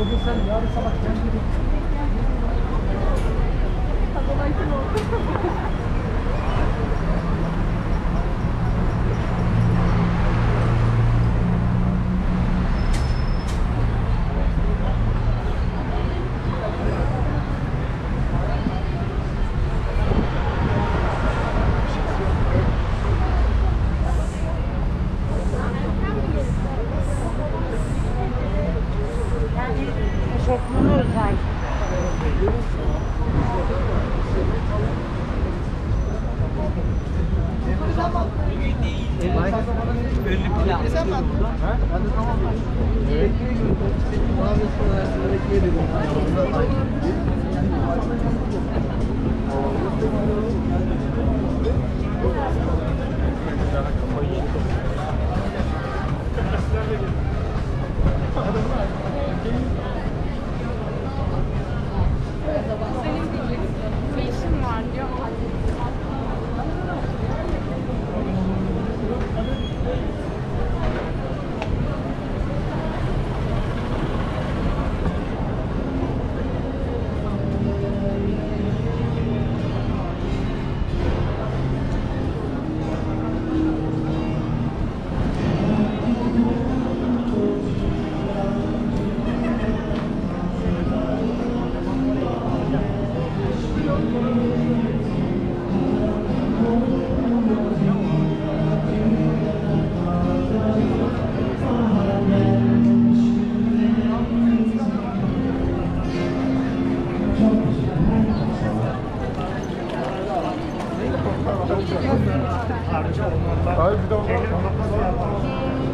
Eşofmanı Bir Hayır bir de onlar.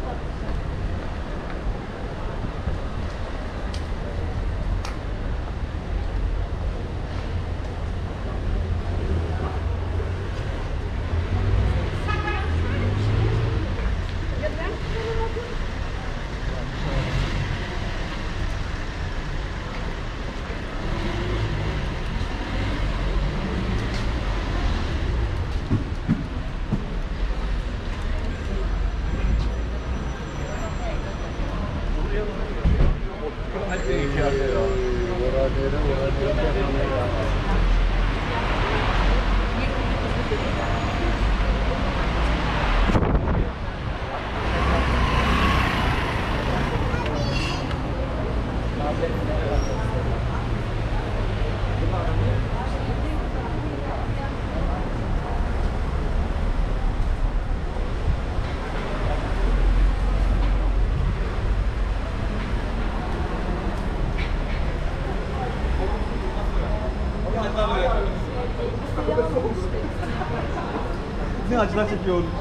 Thank you. Ne